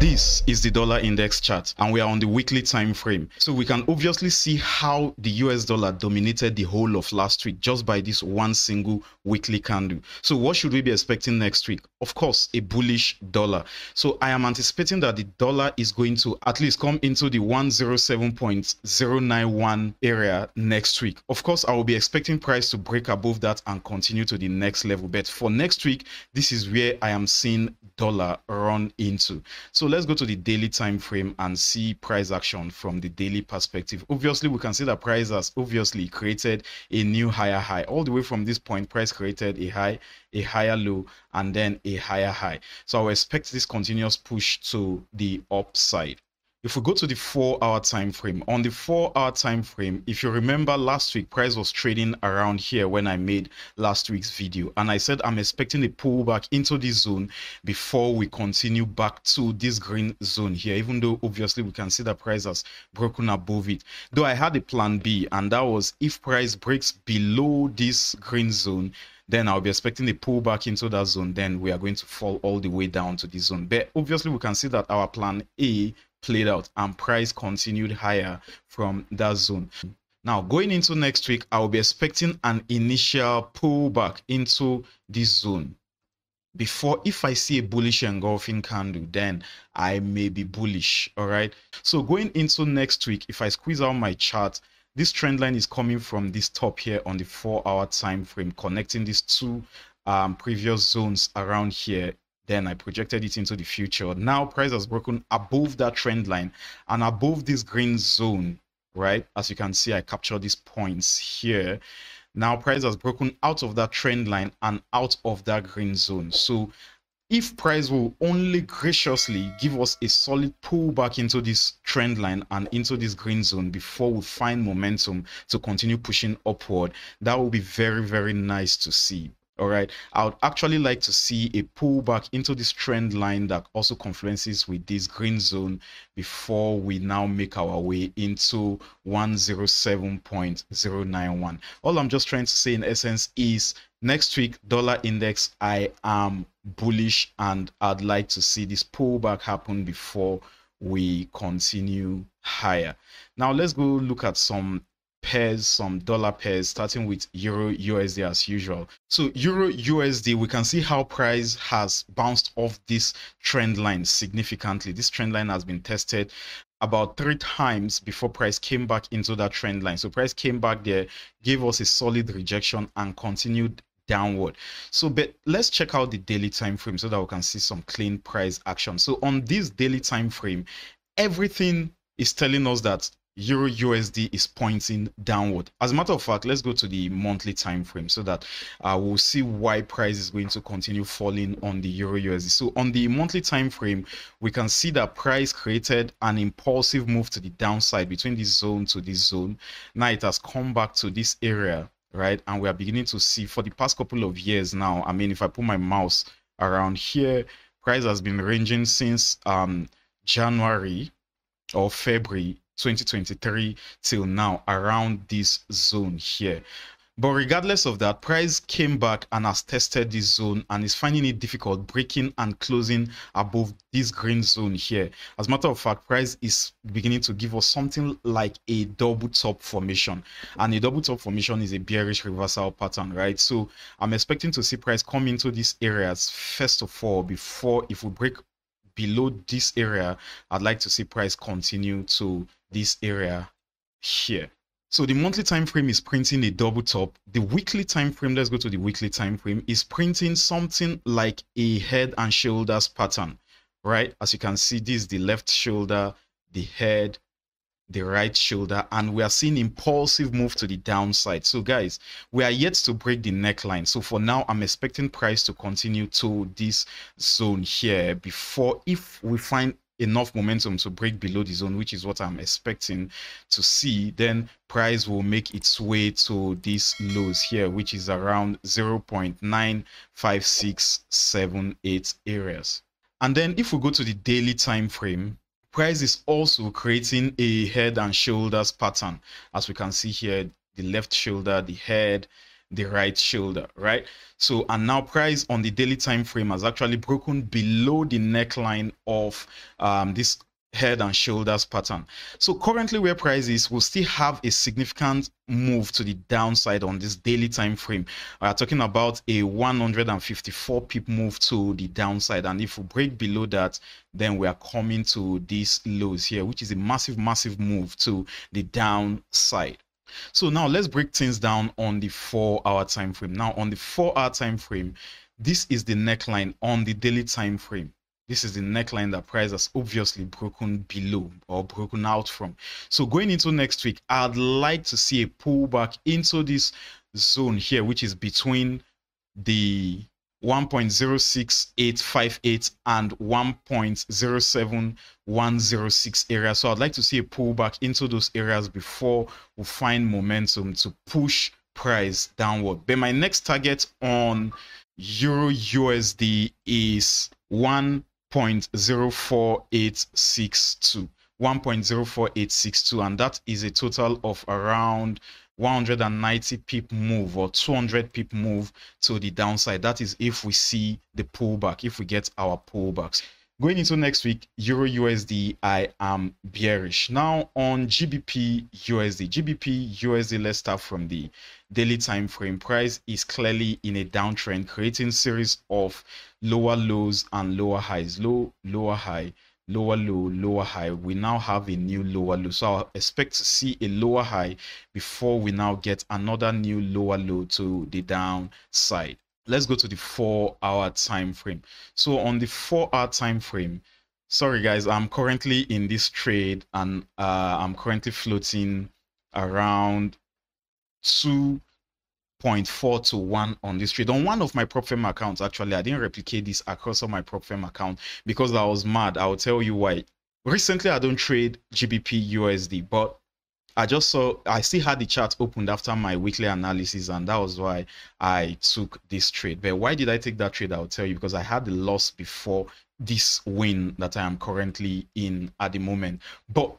This is the dollar index chart and we are on the weekly time frame. So we can obviously see how the US dollar dominated the whole of last week just by this one single weekly candle. So what should we be expecting next week? Of course, a bullish dollar. So I am anticipating that the dollar is going to at least come into the 107.091 area next week. Of course, I will be expecting price to break above that and continue to the next level. But for next week, this is where I am seeing dollar run into. So let's go to the daily time frame and see price action from the daily perspective. Obviously, we can see that price has obviously created a new higher high. All the way from this point, price created a high, a higher low, and then a higher high. So I expect this continuous push to the upside if we go to the four hour time frame on the four hour time frame if you remember last week price was trading around here when i made last week's video and i said i'm expecting a pullback into this zone before we continue back to this green zone here even though obviously we can see that price has broken above it though i had a plan b and that was if price breaks below this green zone then I'll be expecting a pullback into that zone. Then we are going to fall all the way down to this zone. But obviously, we can see that our plan A played out and price continued higher from that zone. Now, going into next week, I will be expecting an initial pullback into this zone. Before, if I see a bullish engulfing candle, then I may be bullish. All right. So, going into next week, if I squeeze out my chart, this trend line is coming from this top here on the four hour time frame, connecting these two um, previous zones around here then I projected it into the future. Now price has broken above that trend line and above this green zone, right? As you can see, I captured these points here. Now price has broken out of that trend line and out of that green zone. So if price will only graciously give us a solid pullback into this trend line and into this green zone before we find momentum to continue pushing upward, that will be very, very nice to see all right. I would actually like to see a pullback into this trend line that also confluences with this green zone before we now make our way into 107.091 all i'm just trying to say in essence is next week dollar index i am bullish and i'd like to see this pullback happen before we continue higher. Now let's go look at some pairs, some dollar pairs, starting with Euro USD as usual. So Euro USD, we can see how price has bounced off this trend line significantly. This trend line has been tested about three times before price came back into that trend line. So price came back there, gave us a solid rejection and continued downward. So but let's check out the daily time frame so that we can see some clean price action. So on this daily time frame, everything is telling us that euro usd is pointing downward. As a matter of fact let's go to the monthly time frame so that uh, we'll see why price is going to continue falling on the euro usd so on the monthly time frame we can see that price created an impulsive move to the downside between this zone to this zone. Now it has come back to this area right? And we are beginning to see for the past couple of years now i mean if i put my mouse around here price has been ranging since um january or february 2023 till now around this zone here. But regardless of that, price came back and has tested this zone and is finding it difficult breaking and closing above this green zone here. As a matter of fact, price is beginning to give us something like a double top formation. And a double top formation is a bearish reversal pattern, right? So I'm expecting to see price come into these areas first of all before if we break below this area, I'd like to see price continue to this area here. So the monthly time frame is printing a double top. The weekly time frame, let's go to the weekly time frame, is printing something like a head and shoulders pattern, right? As you can see, this is the left shoulder, the head, the right shoulder and we are seeing impulsive move to the downside. So guys we are yet to break the neckline. So for now i'm expecting price to continue to this zone here before if we find enough momentum to break below the zone which is what i'm expecting to see then price will make its way to these lows here which is around 0.95678 areas. And then if we go to the daily time frame Price is also creating a head and shoulders pattern. As we can see here, the left shoulder, the head, the right shoulder, right? So, and now price on the daily time frame has actually broken below the neckline of um, this head and shoulders pattern. So currently where price is, will still have a significant move to the downside on this daily time frame. We are talking about a 154 pip move to the downside. And if we break below that, then we are coming to these lows here, which is a massive, massive move to the downside. So now let's break things down on the four hour time frame. Now on the four hour time frame, this is the neckline on the daily time frame this is the neckline that price has obviously broken below or broken out from. So going into next week, I'd like to see a pullback into this zone here, which is between the 1.06858 and 1.07106 area. So I'd like to see a pullback into those areas before we find momentum to push price downward. But my next target on Euro USD is 1 1.04862 1.04862 and that is a total of around 190 pip move or 200 pip move to the downside. That is if we see the pullback if we get our pullbacks going into next week euro usd i am bearish. Now on gbp usd gbp usd let's start from the daily time frame. Price is clearly in a downtrend creating series of lower lows and lower highs. Low lower high lower low lower high. We now have a new lower low. So i expect to see a lower high before we now get another new lower low to the downside let's go to the four hour time frame. So on the four hour time frame sorry guys i'm currently in this trade and uh, i'm currently floating around 2.4 to 1 on this trade. On one of my prop firm accounts actually i didn't replicate this across all my prop firm account because i was mad. I'll tell you why. Recently i don't trade gbp usd but I just saw I still had the chart opened after my weekly analysis, and that was why I took this trade. But why did I take that trade? I'll tell you because I had the loss before this win that I am currently in at the moment. But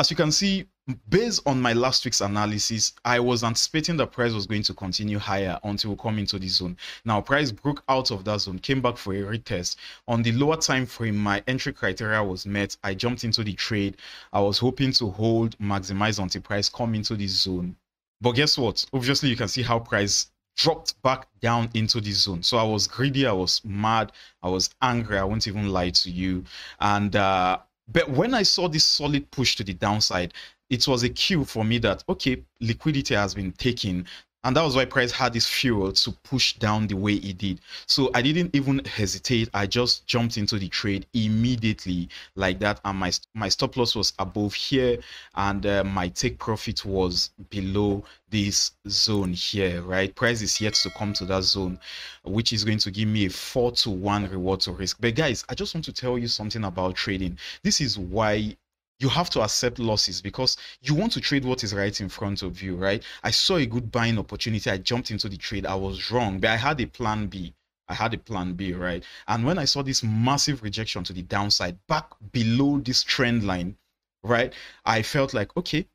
as you can see, based on my last week's analysis, I was anticipating the price was going to continue higher until we come into the zone. Now, price broke out of that zone, came back for a retest. On the lower time frame, my entry criteria was met. I jumped into the trade. I was hoping to hold, maximize until price come into the zone. But guess what? Obviously, you can see how price dropped back down into the zone. So I was greedy, I was mad, I was angry. I won't even lie to you. And uh, but when I saw this solid push to the downside, it was a cue for me that okay liquidity has been taken and that was why price had this fuel to push down the way it did. So i didn't even hesitate. I just jumped into the trade immediately like that. And my my stop loss was above here. And uh, my take profit was below this zone here right? Price is yet to come to that zone which is going to give me a four to one reward to risk. But guys i just want to tell you something about trading. This is why you have to accept losses because you want to trade what is right in front of you, right? I saw a good buying opportunity. I jumped into the trade. I was wrong, but I had a plan B. I had a plan B, right? And when I saw this massive rejection to the downside back below this trend line, right? I felt like, okay,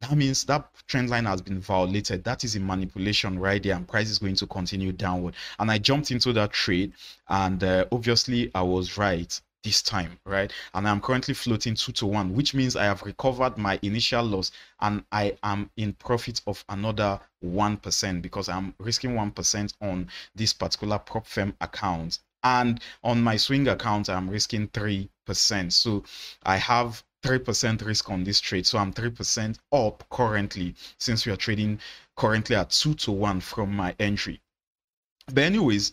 that means that trend line has been violated. That is a manipulation right there, and price is going to continue downward. And I jumped into that trade, and uh, obviously I was right this time, right? And I'm currently floating two to one, which means I have recovered my initial loss and I am in profit of another 1% because I'm risking 1% on this particular prop firm account. And on my swing account, I'm risking 3%. So I have 3% risk on this trade. So I'm 3% up currently since we are trading currently at 2 to 1 from my entry. But anyways,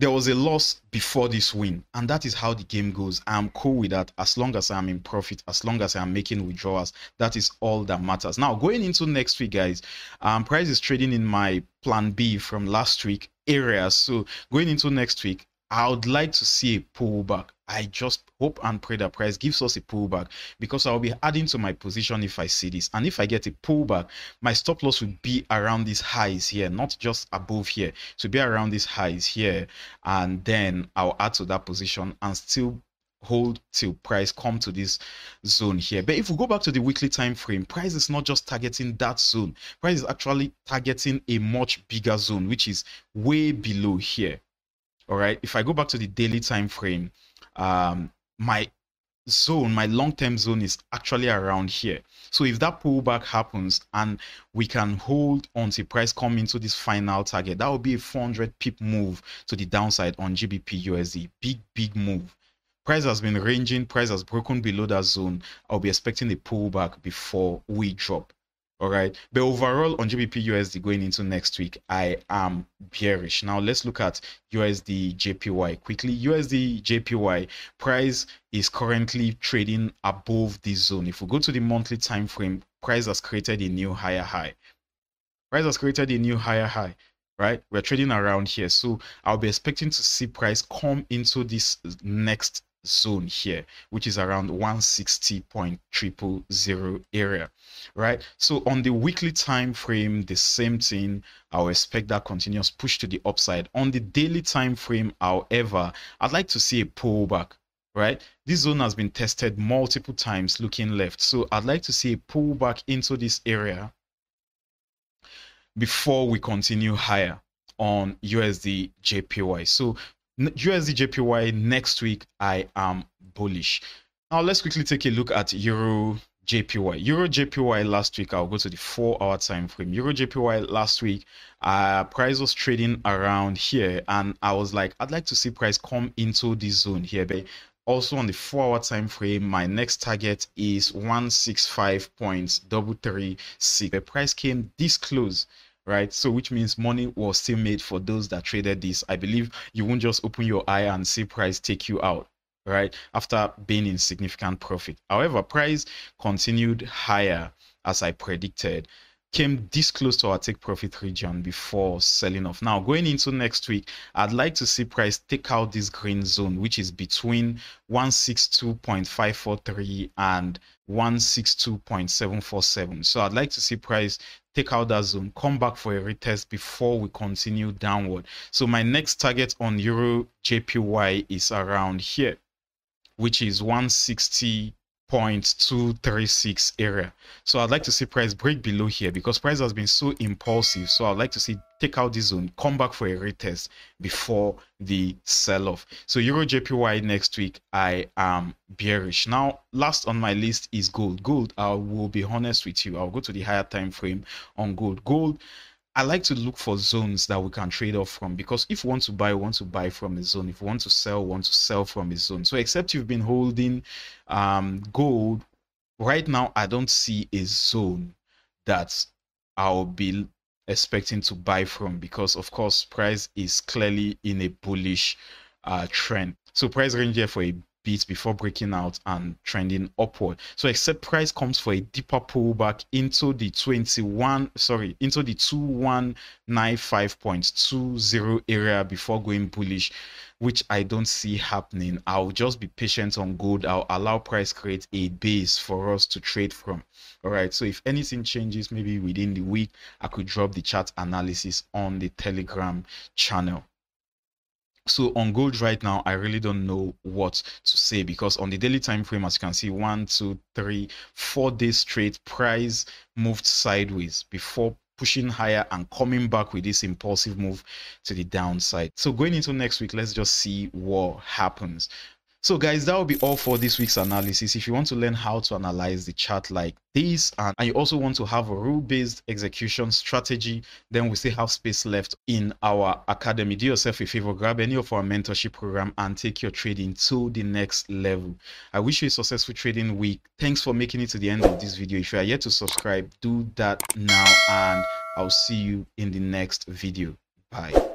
there was a loss before this win, and that is how the game goes. I'm cool with that as long as I'm in profit, as long as I'm making withdrawals. That is all that matters. Now, going into next week, guys, um, price is trading in my plan B from last week area. So going into next week, I would like to see a pullback. I just hope and pray that price gives us a pullback because I'll be adding to my position if I see this. And if I get a pullback, my stop loss will be around these highs here, not just above here. To be around these highs here. And then I'll add to that position and still hold till price come to this zone here but if we go back to the weekly time frame price is not just targeting that zone price is actually targeting a much bigger zone which is way below here all right if i go back to the daily time frame um my zone my long-term zone is actually around here. So if that pullback happens and we can hold until price come into this final target that will be a 400 pip move to the downside on gbp usd big big move. Price has been ranging price has broken below that zone. I'll be expecting a pullback before we drop all right. But overall on gbp usd going into next week i am bearish. Now let's look at usd jpy quickly. Usd jpy price is currently trading above this zone. If we go to the monthly time frame price has created a new higher high. Price has created a new higher high right? We're trading around here. So i'll be expecting to see price come into this next zone here which is around 160.000 area right? So on the weekly time frame the same thing. I'll expect that continuous push to the upside. On the daily time frame however i'd like to see a pullback right? This zone has been tested multiple times looking left. So i'd like to see a pullback into this area before we continue higher on usd jpy so USD JPY next week, I am bullish. Now let's quickly take a look at Euro JPY. Euro JPY last week, I'll go to the four hour time frame. Euro JPY last week, uh, price was trading around here, and I was like, I'd like to see price come into this zone here, but also on the four hour time frame, my next target is 165.336. The price came this close right? So which means money was still made for those that traded this. I believe you won't just open your eye and see price take you out, right? After being in significant profit. However, price continued higher as I predicted came this close to our take profit region before selling off. Now, going into next week, I'd like to see price take out this green zone, which is between 162.543 and 162.747. So I'd like to see price take out that zone, come back for a retest before we continue downward. So my next target on Euro JPY is around here, which is 160 0.236 area. So i'd like to see price break below here because price has been so impulsive. So i'd like to see take out this zone come back for a retest before the sell-off. So euro jpy next week i am bearish. Now last on my list is gold. Gold i will be honest with you. I'll go to the higher time frame on gold. Gold I like to look for zones that we can trade off from because if want to buy, want to buy from a zone. If want to sell, want to sell from a zone. So except you've been holding um, gold, right now I don't see a zone that I'll be expecting to buy from because of course price is clearly in a bullish uh, trend. So price range here for a bit before breaking out and trending upward. So except price comes for a deeper pullback into the 21, sorry, into the 2195.20 area before going bullish, which I don't see happening. I'll just be patient on gold. I'll allow price create a base for us to trade from. All right. So if anything changes, maybe within the week, I could drop the chart analysis on the Telegram channel so on gold right now i really don't know what to say because on the daily time frame as you can see one two three four days straight price moved sideways before pushing higher and coming back with this impulsive move to the downside. So going into next week let's just see what happens so guys, that will be all for this week's analysis. If you want to learn how to analyze the chart like this and, and you also want to have a rule-based execution strategy, then we still have space left in our academy. Do yourself a favor, grab any of our mentorship program and take your trading to the next level. I wish you a successful trading week. Thanks for making it to the end of this video. If you are yet to subscribe, do that now and I'll see you in the next video. Bye.